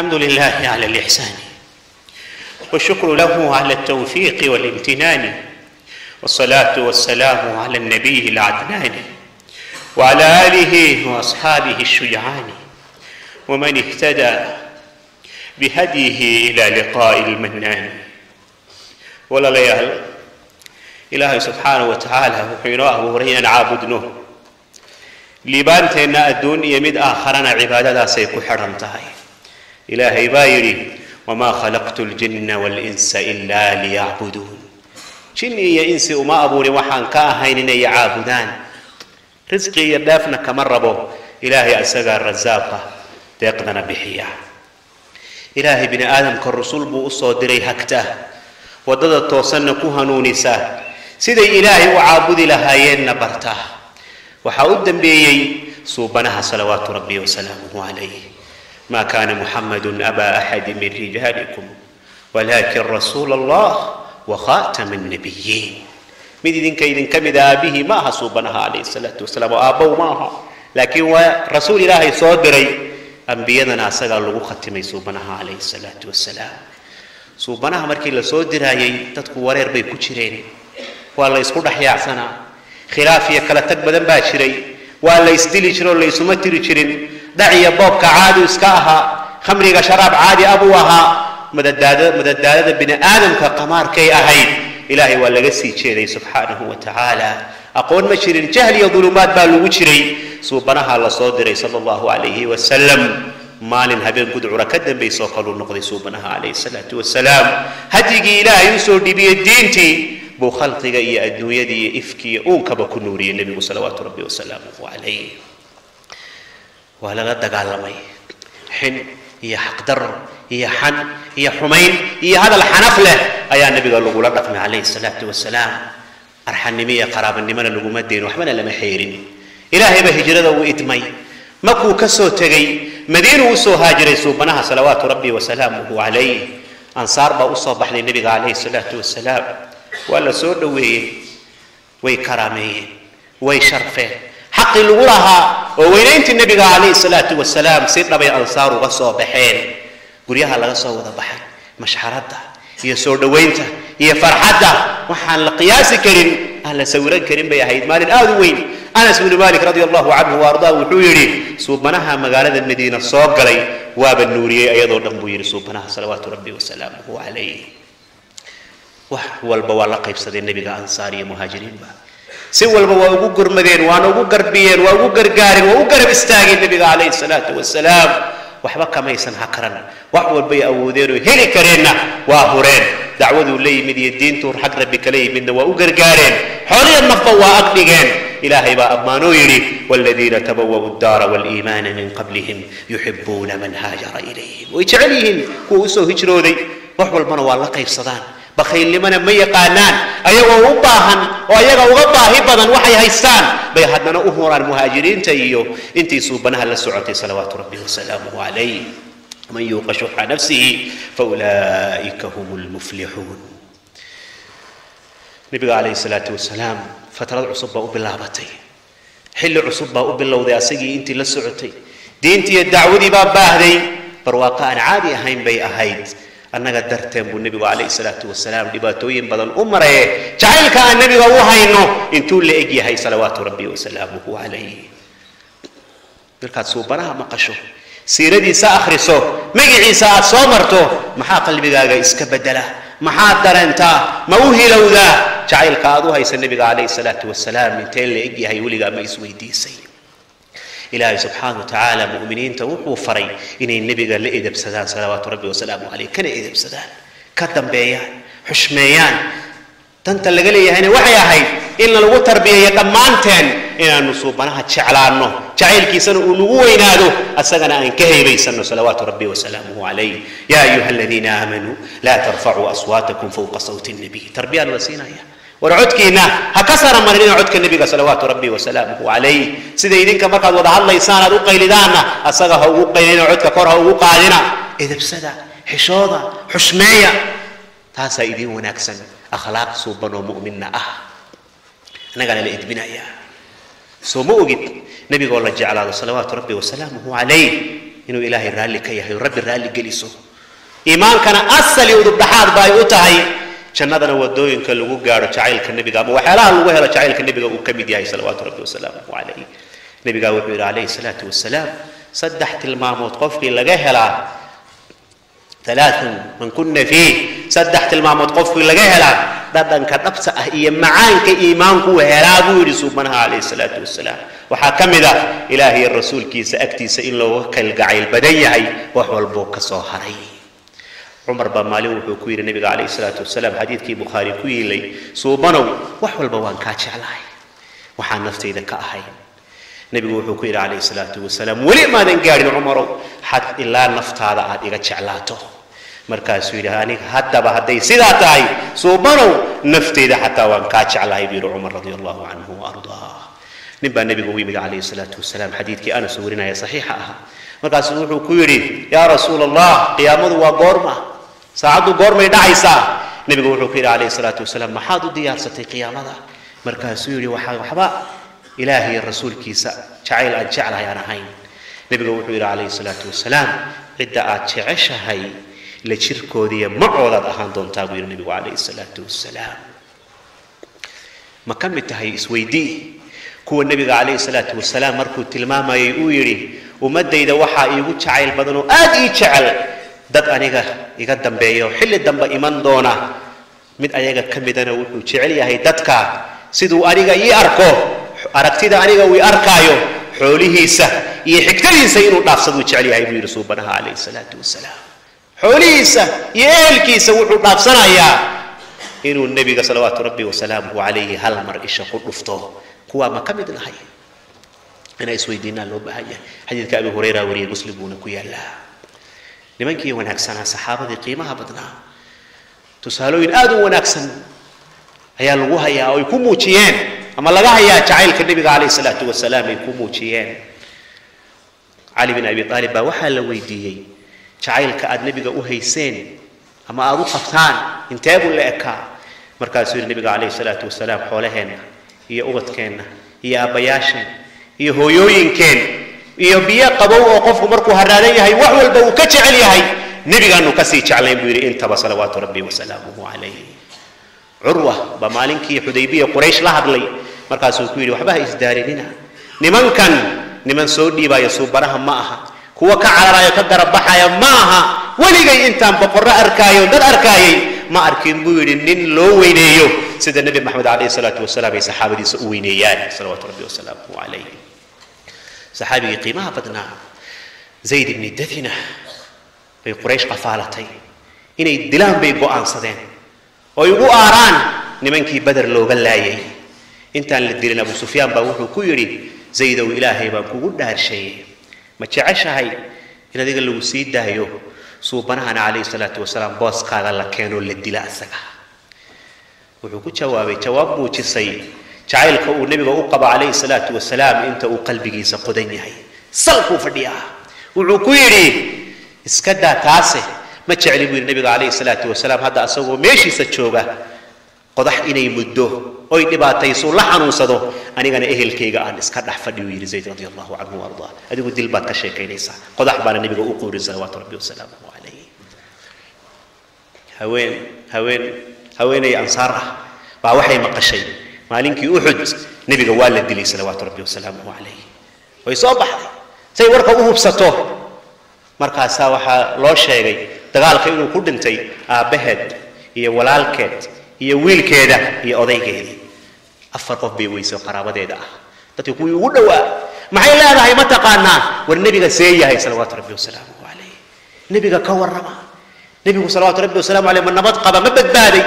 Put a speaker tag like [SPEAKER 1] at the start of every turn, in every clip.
[SPEAKER 1] الحمد لله على الإحسان. والشكر له على التوفيق والامتنان. والصلاة والسلام على النبي العدنان وعلى آله وأصحابه الشجعان. ومن اهتدى بهديه إلى لقاء المنان. ولا ليال إلهي سبحانه وتعالى وحيناه ورينا عابدنه liibaanteenna adduun iyo mid aakharana cibaadadaasay ku إلهي بايري وما خلقت الجن والإنس إلا ليعبدون. شيني يا إنس وما أبوري وحان كاهين يا عابدان. رزقي يدافنا كمربو إلهي أسقى الرزاقة تيقظنا بحيا إلهي بن آدم كالرسول بو أصدري هكته ودد التوصن كوهنونيسا سيدي إلهي وعابدي لهايين نبرته وحاودن بيي صوبناها صلوات ربي وسلامه عليه. ما كان محمد أبا أحد من رجالكم ولكن رسول الله وخاتم النبيين. من ذين كيدن كمدا به ما هسوبنها عليه الصلاة والسلام وآبو ماها لكن رسول الله صادري. أنبينا ناسقا لغو ختم يسوبنها عليه الصلاة والسلام. سوبنها مركي لصادر هاي تدقو ورير بي كتيرين والله يسقود حيا خلافية كلا تقبدا باشري والله يستيلي شرو الله يسومتري دعي بابك عادي اسكاها خمري شراب عادي أبوها. مدداد مدداد بن آدم كقمار كي اهي إلهي ولا جسي سبحانه وتعالى. أقول مشير الجهل يا ظلمات بالو وشري. سبحانها الله صدري صلى الله عليه وسلم. مال هبين قد عركدا بيسوقل النقد سبحانها عليه الصلاة والسلام. هدي إلى يوسف دبي الدين تي. بو خلقي يا ادنو يدي إفكي أون كبك النبي صلوات ربي وسلامه عليه. وهلا غدك على المي. حن. هي حق در هي حن هي حمين هي هذا الحنفلة. أيا النبي قال له الله عليه الصلاة والسلام. أرحنمية قراب النمان اللقومة الدين وحمنا لما حيرين إلهي بهجرة وإتمي مكو كسو تغي. مدينه وسو هاجري سوبناها صلوات ربي وسلامه عليه. أنصار با أصو بحدي النبي عليه الصلاة والسلام. ولا سو دوي وي كرامي وي شرفه. حقي لغرها ووينين النبي عليه الصلاة والسلام سيد ربي أنصار وغصوا بحين. قريها لغصوا وذا بحين مش حردة هي سورد وينتا. هي فرحدة وحان لقياس كريم. أهل سورا كريم بيا هيد مال الآذ آه، وين أنس بن مالك رضي الله عنه وأرضاه وحويري سوبناها مغالا المدينة صوب قلي. واب النورية أيضا دمبوير سوبناها صلوات ربي وسلامه عليه. وح والبوالقي بصدي النبي أنصاري مهاجرين بقى سوالبا وغوغر مدين وغوغر بير وغوغر غاري وغوغر بستاغي النبي عليه الصلاة والسلام وحبك ما يسن هكرنا وحول بي أو ذيرو هيري كرينا وهرين دعوذوا لي من يدين تور حق ربك لي من وغوغر غارين حوري النفو إلهي با أبمانو يري والذين تبووا الدار والإيمان من قبلهم يحبون من هاجر إليهم ويجعليهم كوسو هجرودي وحول بنا والله كيف صدان بخيلمنا ما يقانان. أيوة وباهن وأيوة وباهي بدن وحي هيسان بيهدنا أهور المهاجرين تيو. إنتي سوبنها لسعوة صلوات ربي وسلامه عليه. من يوق شح نفسه فأولئك هم المفلحون. نبي عليه الصلاة والسلام فترى عصبة بلابتي حل عصبة بلو ذا سيئ إنتي لسعوتي دينتي الدعوة باب باهدي. برواقان عادي هين بي أهيد. Annaga darteen buu nebigu calayhi salaatu wasalaam dhibaatooyin badan u maraye jacaylka aan nebiga u hayno intuu la eg yahay salawaatu rabbi wasalaamuhu calayh markaad suubanaha maqasho siiradiisa akhriso magiciisa aad soo marto maxaa qalbigaaga iska bedela maxaad dareentaa ma u hilowdaa jacaylka aad u haysa nebiga calayhi salaatu wasalaam intee la eg yahay weligaa ma isweydiisay ilaahay subxaana wa tacaala mu'miniinta wuxuu faray inay nebiga la edabsadaan salawaatu rabbi wasalaamu caleyh kana edabsadaan ka dambeeyaan xushmeeyaan danta laga leeyahayna waxay ahayd in lagu tarbiyeeyo dhammaanteen inaanu suubanaha jeclaanno jacaylkiisana uu nagu weynaado asagana aan ka haybaysanno salawaatu rabbi wasalaamuhu calayh yaa ayuha aladiina aamanuu laa tarfacuu aswaatakum fowqa sawti nnabiy tarbiyaan la siinaya war codkiina ha ka sara marinina codka nebiga salawaatu rabbi wasalaamuhu calayh sida idinka markaad wada hadlaysaan aad u qaylidaanna asaga ha ugu qaylina codka kor ha ugu qaadina edabsada xishooda xushmeeya taasaa idiin wanaagsan akhlaaq suuban oo mu'minna ah annagana la edbinayaa soo ma ogid nebigoo la jeclaado salawaatu rabbi wasalaamuhu calayh inuu ilaahay raalli ka yahay oo rabbi raalli geliso iimaankana asali udubdhaxaad ba ay u tahay jannadana wadooyinka lagu gaadho jacaylka nebiga ama waxyaalaha lagu helo jacaylka nebiga uu ka mid yahay salawaatu rabbi wasalaamuhu calayh nebigaa wuxuu yidhi calayhi salaatu wasalaam saddex tilmaamood qofkii laga helaa kuna fiih saddex tilmaamood qofkii laga helaa dhadhanka dhabta ah iyo macaanka iimaanku helaa buu yidhi suubanaha calayhi salaatu wasalaam waxaa ka mid ah ilaahay rasuulkiisa agtiisa in looga kalgacayl badan yahay wax walbuu ka soo haray ku yidhi nabiga calayhi salaatu wasalaam xadiidkii bukhaari ku yiilay suubanow wax walba waan kaa jeclahay waxaan naftayda ka ahay nebigu wuxuu ku yidhi calayhi salaatu wasalaam weli maadan gaadhin cumarow xad ilaa naftaada aad iga jeclaato markaasuu yidhi aniga haddaba hadday sidaa tahay suubanow nafteyda xataa waan kaa jeclahay buu yidhi cumar radia allahu canhu waardaa nin baa nebigu u yimid calayhi salaatu wasalaam xadiidkii anas oo warinaya saxiixa ahaa markaasuu wuxuu ku yidhi yaa rasuula allah qiyaamadu waa goorma saacaddu goormay dhacaysaa nebigu wuxuu ku yidhi calayhi salaatu wasalaam maxaad u diyaarsatay qiyaamada markaasuu yidhi waxaa waxba ilaahay rasuulkiisa jacayl aan jeclahay aan ahayn nebigu wuxuu yidhi calayhi salaatu wasalaam cidda aad jeceshahay la jirkoodiiyo macoodaad ahaan doontaa buu yidhi nebigu calayhi salaatu wasalaam ma ka mid tahay isweydii kuwa nebiga calayhi salaatu wasalaam markuu tilmaamayay uu yidhi ummaddayda waxaa iigu jacayl badan oo aad ii jecel dad aniga iga dambeeya oo xilli dambe iman doona mid ayaga ka midana wuxuu jecel yahay dadka siduu aniga ii arko aragtida aniga uu arkaayo xoolihiisa iyo xigtadiisa inuu dhaafsaduu jecel yahay buu yidhi suubanaha calayhi salaatu wasalaam xoolihiisa iyo ehelkiisa wuxuu dhaafsanayaa inuu nebiga salawaatu rabbi wasalaamuhu calayhi hal mar isha ku dhufto kuwaa ma ka mid nahay inaa isweydiinaa loo baahan yahay xadiidka abi hurayra wariyay muslim buuna ku yaallaa nimankii wanaagsanaa saxaabadii qiimaha badnaa tusaalooyin aad u wanaagsan ayaa lagu hayaa oo ay ku muujiyeen ama laga hayaa jacaylka nebiga calayhi salaatu wasalaam ay ku muujiyeen cali bin abi aalib baa waxaa la weydiiyey jacaylka aad nebiga u hayseen ama aada u qabtaan intee buu la ekaa markaasuu yidhi nebiga calayhi salaatu wasalaam xoolaheenna iyo ubadkeenna iyo aabbayaasheen iyo hooyooyinkeen wax walba uu ka jecel yahay nebigaanu kasii jeclayn buu yidhi intaba salawaatu rabbi wasalaamuhu calayh curwa baa maalinkii xudaybiya quraysh la hadlay markaasuu ku yidhi waxba ha isdaarinina nimankan niman soo dhiibaayo suubanaha ma aha kuwa ka cararayo ka garabaxaya ma aha weligay intaan boqorro arkaayo dad arkaayay ma arkin buu yidhi nin loo weyneeyo sida nebi maxamed calayhi salaatu wasalaam ay saxaabadiisa u weyneeyaan salawaatu rabbi wasalaamuhu calayh صحابي قيمة بدنا زيد بن دثنة في قريش قفالتي. إن الدلام بيبو أنصدين. ويبو آران نمنكي بدر لو غلايي إنت أن الدلين أبو سفيان بوحو كويري زيد وإلهي بانكو قدار شيء. ما تعيش هاي. إن ديغل لو سيد دايو سوبانه أنا عليه الصلاة والسلام باس قال الله كانوا للدلاء السقا ويقول جوابي جواب موتي سيد جعلك النبي وقبا عليه الصلاة والسلام. أنت وقلبك سقدني هاي. صلقوا فديا وعقيري إسكدا تاسه. ما تعلبوا النبي عليه الصلاة والسلام. هذا أسوه ماشي سجوبة. قدح إني مدو. أي نبا تيسو لحن وصدو أنا أنا أهل كيغا أن. إسكدا فديو يرزيت رضي الله عنه وأرضاه. هذا قد دلبا تشيك إنسا قدح بان النبي وقور الزلوات ربي والسلام عليه. هوين هوين هوين أي أنصاره بأوحي مقشين nebiga waa la dilay salawaatu rabbi wasalaamuhu calayh way soo baxday say warka u hubsato markaasaa waxaa loo sheegay dagaalka inuu ku dhintay aabbaheed iyo walaalkeed iyo wiilkeeda iyo odaygeedii afar qof bay weyso qaraabadeeda ah dadkii kuwii ugu dhowaa maxay leedahay ma taqaanaa war nebiga see yahay salawaatu rabbi wasalaamuhu calayh nebiga ka warrama nebigu salawaatu rabbi wasalaamu caleyh ma nabad qaba ma badbaaday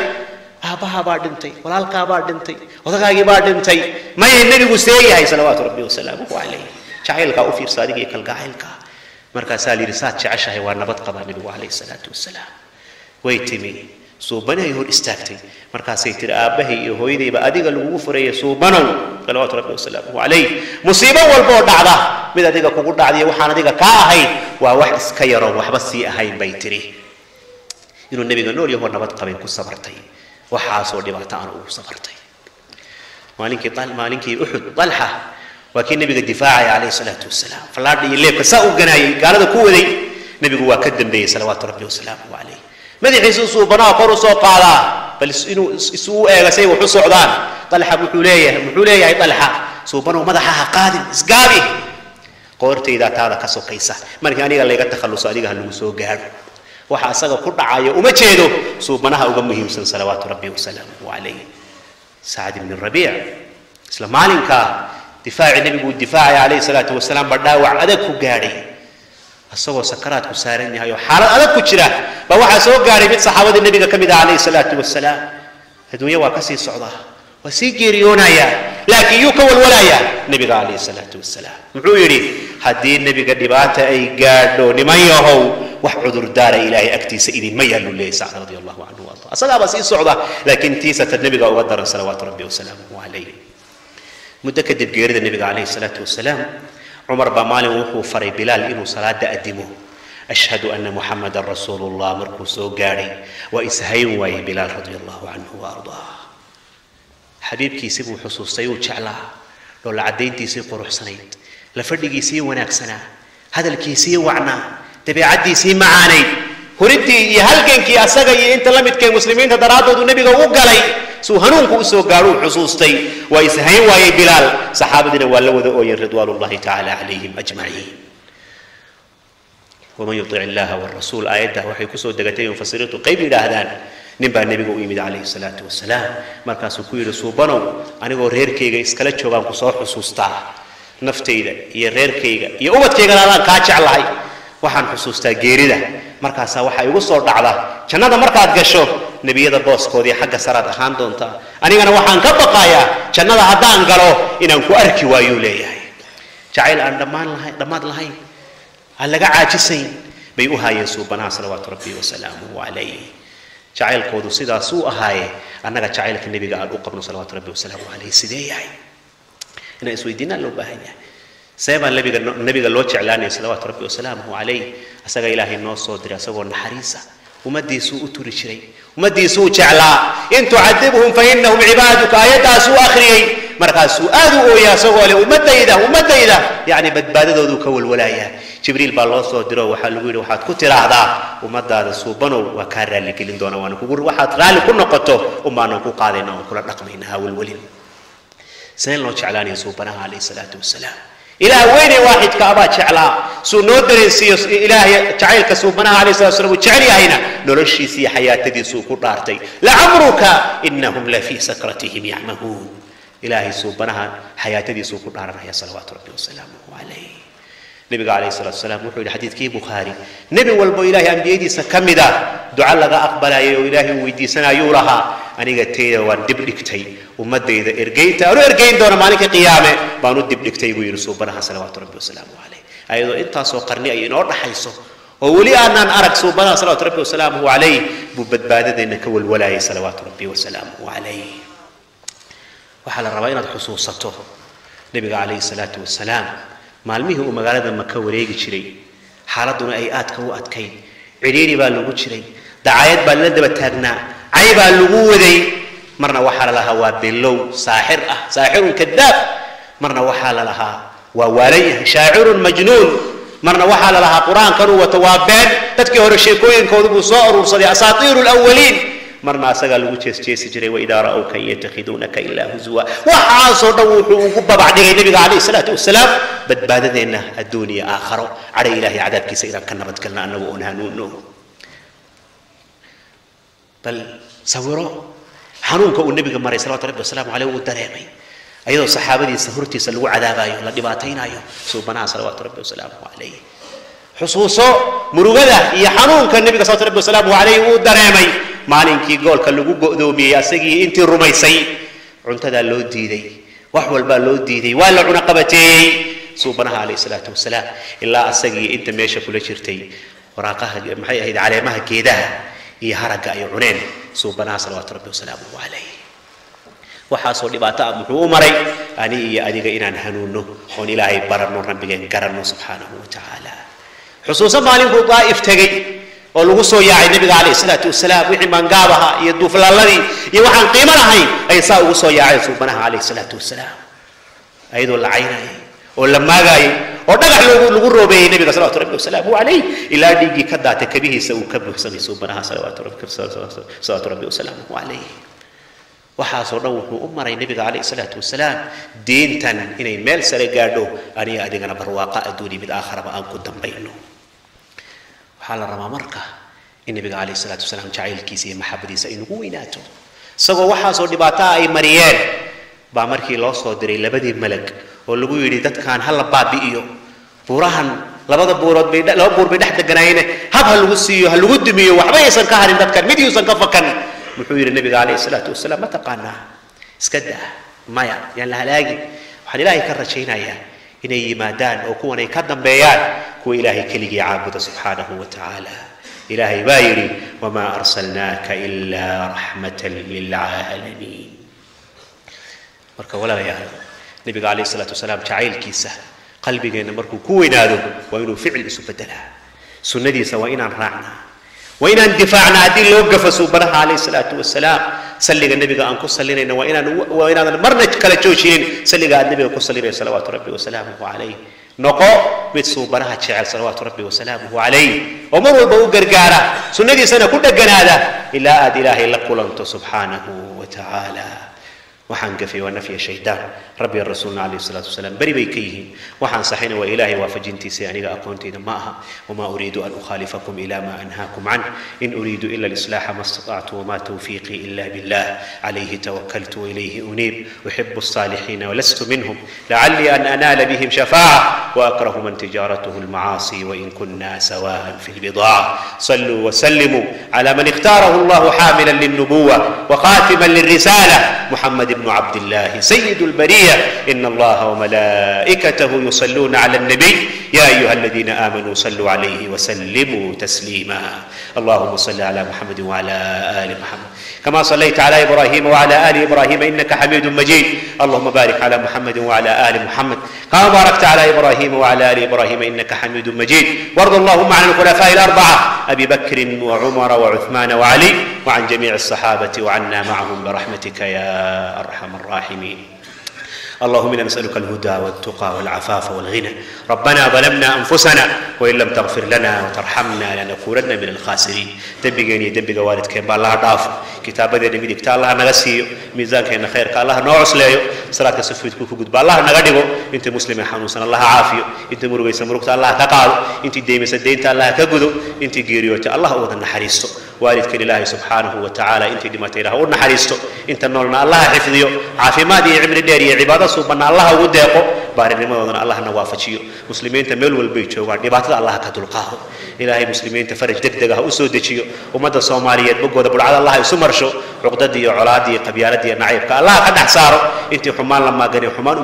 [SPEAKER 1] aabbahaa baa dhintay walaalkaa baa dhintay odagaagii baa dhintay maye nebigu see yahay salawaatu rabbi wasalaamuhu calayh jacaylkaa u fiirsa adiga iyo kalgacaylkaa markaasaa la yidhi saad jeceshahay waa nabad qabaa nebigu calayhi salaatu wasalaam way timi suubanahay hor istaagtay markaasay tiri aabbahay iyo hooyadayba adiga lagugu furaya suubanow salawaatu rabbi wasalaamuhu calayh musiibo walboo dhacda mid adiga kugu dhacdiyo waxaan adiga kaa ahayn waa wax iska yaroon waxba sii ahayn bay tiri inuu nebiga nool yahoo nabad qabay ku sabartay وحاصو دباتان أو سفرتي مالكي طال مالكي أحد طلحة. وكي نبي الدفاع عليه الصلاة والسلام. فلا دي لي كسو غناي قال ده كوودي نبي هو كدم بي صلوات ربي وسلامه عليه. ما دي عيسو سو بنا قرو سو قالا بل انو سو ايغا سي وحو سودان طلحة بحوليه بحوليه اي طلحة. سو بنا مدحها قادم؟ اسغابي قورتي إذا تاد كسو قيسه مالكي اني لا يغتخلص اديغا لو سو غارو waxa asaga ku dhacayo uma jeedo suubanaha uga muhiimsan salawaatu rabbi wasalaamuhu calayh sacad ibni rabiic isla maalinkaa difaacii nabigu uu difaacaya calayhi salaatu wasalaam baa dhaawac adag ku gaadhay isagoo sakaraadku saaran yahay oo xaalad adag ku jira baa waxaa soo gaadhay mid saxaabadii nabiga ka mid ah calayhi salaatu wasalaam adduunya waa kasii socdaa waa sii geeriyoonayaa laakiin yuu ka walwalayaa nabiga calayhi salaatu wasalaam muxuu yidhi haddii nebiga dhibaata ay gaadho niman yahow وحذر دار إلهي أكتي سيدي ما يهلو الله سعد رضي الله عنه وأرضاه. أصلا بس صعبة لكن تيسة النبي وقدر صلوات ربي وسلامه وعليه متكدب قيرد النبي عليه الصلاة والسلام عمر بمالي وحو فري بلال إنه صلاة أدمه. أشهد أن محمد رسول الله مركوس قاري وإسهيم وي بلال رضي الله عنه وأرضاه. حبيبك يسيبه حصوص سيو تشعلا لو العدين تيسيقه روح سنين لفرد يسيو وناك سنة هذا الكيسي وعنا hadalkiisii wacnaa dabeecaddiisii macaanayd hurintii iyo halgankii asaga iyo inta la midkee muslimiinta daraaddoodu nebiga u galay suu hanuunku usoo gaadhuu xusuustay waa ishayn waayey bilaal saxaabadiina waa la wada ooyeen ridwaan ullahi tacaala calayhim ajmaciin waman yutic illaha warasuul aayadda waxay kusoo degatay mufasiriintu qayb yidhaahdaan nin baa nebiga u yimid calayhi salaatu wasalaam markaasuu ku yidhi suubanow anigoo reerkayga iskala joogaan ku soo xusuustaa naftayda iyo reerkayga iyo ubadkaygana adaan kaa jeclahay waxaan xusuustaa geerida markaasaa waxaa igu soo dhacda jannada markaad gasho nebiyada booskoodii xagga saraad ahaan doontaa anigana waxaan ka baqayaa jannada haddaan galo inaan ku arki waayuu leeyahay jacayl aan dhammaan lahayn dhammaad lahayn aan laga caajisayn bay u haayeen suubanaha salawaatu rabbi wasalaamuhu calayh jacaylkoodu sidaasuu ahaaye annaga jacaylka nebiga aan u qabno salawaatu rabbi wasalaamuhu calayh sidee yahay inaan isweydiinaan loo baahan yahay see baa nabiga nabiga loo jeclaanaya salawaatu rabbi wasalaamuhu calayh asaga ilaahay noo soo diray asagoo naxariisa ummadiisuu u turi jiray ummadiisuu jeclaa in tucadibhum fainahum cibaaduka aayaddaasuu akhriyey markaasuu aad u ooya asagoo leh ummadayda ummadayda yacni badbaadadooduu ka walwalaaya jibriil baa loo soo diro waxaa lagu yidhi waxaad ku tiraahdaa ummadaada suubanow waa kaa raalligelin doona waana kugu waxaad raalli ku noqoto unbaanan ku qaadayna oon kula dhaqmayna ha walwalin seen loo wasalaam إله ويني واحد كأبا شعلا؟ سو نودرين سيوس إلى تعالك سو بنا عليه الصلاة والسلام وشعلي هنا. نرشي سي حياة دي سو كرارتي لعمرك إنهم لفي سكرتهم يعمهون. إلهي سو بنا حياة دي سو كرارتي صلوات ربي وسلامه عليه. نبي عليه الصلاة والسلام وحول حديث كي بخاري. نبي والبو إلهي أم بيدي سكمدا دعا لغا أقبلا يا إلهي ويدي سنا يورها أنا قتيل وان دبلك تي. ومد إذا إرقيت. أو إرقين دون مالك قيامة. بانو دبلك تي ويرسو برها صلوات ربي وسلامه عليه. أيضا إنتا سو قرني أي نور نحيصه وولي أن أن أرك سو برها صلوات ربي وسلامه عليه. ببد بادد إنك والولاي صلوات ربي وسلامه عليه. وحال الربائنا حصوصته نبي عليه الصلاة والسلام. Maalmihii uu magaalada maka wareegi jiray xaaladduna ay aadka u adkayd cidhiiri baa lagu jiray dacayad baa lala daba taagnaa cay baa lagu waday. Marna waxaa la lahaa waa bilow saaxir ah saaxirun kadaab marna waxaa la lahaa waa waalan yahay shaacirun majnuun. Marna waxaa la lahaa qur'aankanuu wato waa been. Dadkii hore sheekooyinkoodu buu soo aruursaday asaatiiru lawaliin مرنا سجل وجهس جيس جري وإدارة أو كي يتخذونك إلا هزوا. وحاصر دوح وقبة بعد النبي عليه الصلاة والسلام. بد بعد الدنيا آخر. على إلهي عذاب كي سيرا كنا بتكلنا أنه وأنها نونو بل سورو حنوك النبي صلى عليه وسلم والسلام عليه ودريمي أيضا الصحابة دي سهرتي سلو عذابا يوم الله دباتين أيوه سبحانه صلوات ربه وسلامه عليه. حصوصه مروغة يحنون كان صلى الله عليه وسلم عليه ودريمي maalinkii goolka lagu go'doomiyey asagii intii rumaysay cuntadaa loo diiday wax walbaa loo diiday waa la cunaqabateeyey suubanaha calayhi salaatu wasalaam ilaa asagii inta meesha kula jirtay waraaqaha maxay ahayd caleemaha geedaha iyo haragga ay cuneen suubanaha salawaatu rabbi wasalaamuhu calayh waxaasoo dhibaato ah muxuu u maray ani iyo adiga inaan hanuunno oon ilaahay baranno rabbigeen garanno subxaanahu wa tacaala xusuuso maalinkuu daa'if tegey oo lagu soo yaacay nabiga calayhi salaatu wasalaam wixii maangaabaha iyo duuflaalladii iyo waxaan qiimo lahayn ay saa ugu soo yaaceen suubanaha calayhi salaatu wasalaam ayadoo la caynayay oo la maagaayay oo dhagax loogu lagu roobeeyey nabiga salawatu rabbi wasalaamu calayh ilaa dhiiggii ka daatay kabihiisa uu ka buuxsamay suubanaha salawaatu rabbi salawaatu rabbi wasalaamuhu calayh waxaasoo dhan wuxuu u maray nabiga calayhi salaatu wasalaam diintan inay meel sare gaadho aniga adigana barwaaqa adduuni mid aakharaba aan ku dambayno waxaa la rabaa marka in nabiga calayhi salaatu wasalaam jacaylkiisa iyo maxabadiisa ay nagu weynaato isagoo waxaasoo dhibaataa ay mariyeen baa markii loo soo diray labadii malag oo lagu yidhi dadkan ha la baabi'iyo buurahan labada buurood bay laba buur bay dhex deganaayeen hab ha lagu siiyo ha lagu dumiyo waxba aysan ka harin dadkan mid yuusan ka fakan muxuu yidhi nabiga calayhi salaatu wasalaam ma taqaanaa iska daa maya yaan la halaagin waxaan ilaahay ka rajaynayaa inay yimaadaan oo kuwan ay ka dambeeyaan kuwa ilaahay keligii caabuda subxaanahu wa tacaala ilaahay baa yidhi wamaa arsalnaaka ilaa raxmatan lilcaalamiin marka walaalayaal nabiga calayhi salaatu wasalaam jacaylkiisa qalbigeenna markuu ku weynaado waa inuu ficil isu bedelaa sunnadiisa وإن دفاعنا دي لو قفسوا بره عليه الصلاة والسلام. سلق النبي قال أنكو سلينا وإن وإن هذا المرنج كلا تشوشين سلق النبي أنكو سلينا صلوات ربي وسلامه عليه. نقو متسو بره تشعل صلوات ربي وسلامه عليه. ومر بو قرقارة. سنة سنة كل قنادة إلا أدي الله إلا قول سبحانه وتعالى. وحان قفي ونفي شيدان. ربي الرسول عليه الصلاة والسلام بري بيكيه. وحان صحين وإلهي وفجنتي سيعني لا أقونتي دماءها وما أريد أن أخالفكم إلى ما أنهاكم عنه. إن أريد إلا الإصلاح ما استطعت وما توفيقي إلا بالله. عليه توكلت وإليه أنيب. أحب الصالحين ولست منهم. لعلي أن أنال بهم شفاعة. وأكره من تجارته المعاصي. وإن كنا سواء في البضاعة. صلوا وسلموا على من اختاره الله حاملا للنبوة. وخاتما للرسالة. محمد بن عبد الله سيد البرية. إن الله وملائكته يصلون على النبي. يا أيها الذين آمنوا صلوا عليه وسلموا تسليما. اللهم صل على محمد وعلى آل محمد. كما صليت على إبراهيم وعلى آل إبراهيم إنك حميد مجيد. اللهم بارك على محمد وعلى آل محمد. كما باركت على إبراهيم وعلى آل إبراهيم إنك حميد مجيد. وارض اللهم عن الخلفاء الأربعة أبي بكر وعمر وعثمان وعلي وعن جميع الصحابة وعنا معهم برحمتك يا أرحم الراحمين. اللهم إنا نسألك الهدى والتقى والعفاف والغنى. ربنا ظلمنا أنفسنا وإن لم تغفر لنا وترحمنا لنكونن من الخاسرين. دبيغني دبيغ والدكين بالله ضاف كتابدنا ميدكتا الله نغسيو. ميزانكنا خيرك الله نو عسليو صلاة سفيد كوكو غد الله نغا ديغو انت مسلم حنوسن الله عافيو. انت مرغيس مرغت الله كقال انت ديمس دينت الله كغدو انت غيريوت الله ودن نحريستو والدك لله سبحانه وتعالى انت دمتيره ونحريستو انت نولنا الله حفظيو. عافيمادي عمر ديري عبادة suubanna allah ugu deeqo baarinimadoodana allahna waafajiyo muslimiinta meel walbay joogaan dhibaatada allah ka dulqaado ilaahay muslimiinta faraj degdega ha u soo dejiyo ummadda soomaaliyeed bogooda budhcada allah isu marsho cuqdadii iyo colaadii iyo qabyaaladii iyo nacaybka allah ka dhex saaro intii xumaan la maagani xumaan u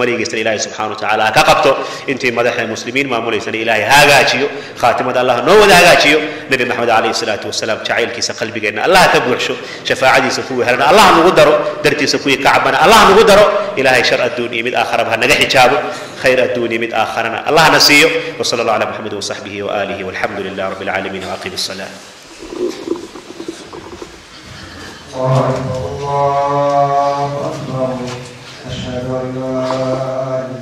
[SPEAKER 1] maleegaysana ilaahay subxaana watacaala ha ka qabto intii madaxa muslimiin maamulaysana ilaahay ha hagaajiyo khaatimada allah noo wada hagaajiyo nebi maxamed calayhi salaatu wasalaam jacaylkiisa qalbigeenna allah ka buuxsho shafaacadiisa kuwii helana allah nagu daro dartiisa kuwii ka cabana allah nagu daro ilaahay shar adduun iyo mid adduun iyo mid aakharana allah na siiyo وصلى الله على محمد وصحبه وآله والحمد لله رب العالمين وأقم الصلاة.
[SPEAKER 2] الله أكبر. الله أشهد أن لا إله